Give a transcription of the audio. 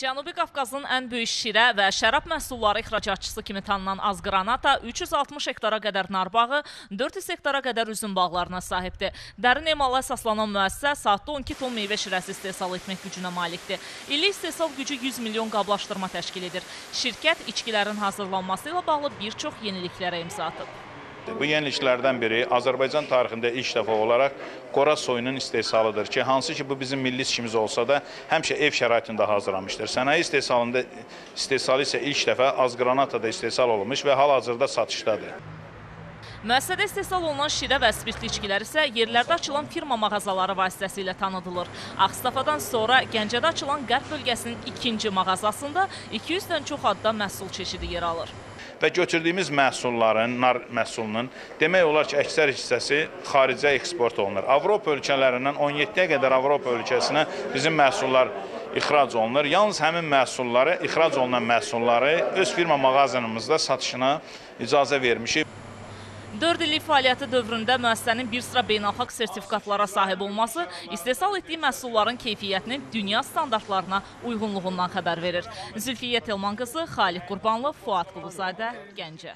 Cənubi Qafqazın ən böyük şirə və şərab məhsulları ixracatçısı kimi tanınan Azqranata 360 hektara qədər narbağı, 400 hektara qədər üzüm bağlarına sahibdir. Dərin emala əsaslanan müəssisə saatda 12 ton meyvə şirəsi istehsal etmək gücünə malikdir. İllik istehsal gücü 100 milyon qablaşdırma təşkil edir. Şirkət içkilərin hazırlanması ilə bağlı bir çox yeniliklərə imza atıb. Bu yeniliklərdən biri Azərbaycan tarixində ilk dəfə olaraq qora soyunun istehsalıdır ki, hansı ki bu bizim milli içkimiz olsa da həmişə ev şəraitində hazırlanmışdır. Sənaye istehsalında istehsalı isə ilk dəfə Azqranatada istehsal olunmuş və hal-hazırda satışdadır. Müəssisədə istehsal olunan şirə və spirtli içkilər isə yerlərdə açılan firma mağazaları vasitəsilə tanıdılır. Ağstafadan sonra Gəncədə açılan Qərb bölgəsinin ikinci mağazasında 200-dən çox adda məhsul çeşidi yer alır. Və götürdüyümüz məhsulların, nar məhsulunun demək olar ki, əksər hissəsi xaricə eksport olunur. Avropa ölkələrindən 17-yə qədər Avropa ölkəsinə bizim məhsullar ixrac olunur. Yalnız həmin məhsulları, ixrac olunan məhsulları öz firma mağazanımızda satışına icazə vermişik. 4 illik fəaliyyəti dövründə müəssisənin bir sıra beynəlxalq sertifikatlara sahib olması istehsal etdiyi məhsulların keyfiyyətinin dünya standartlarına uyğunluğundan xəbər verir. Zülfiyyə Telman qızı, Xaliq Qurbanlı, Fuad Quluzadə, Gəncə.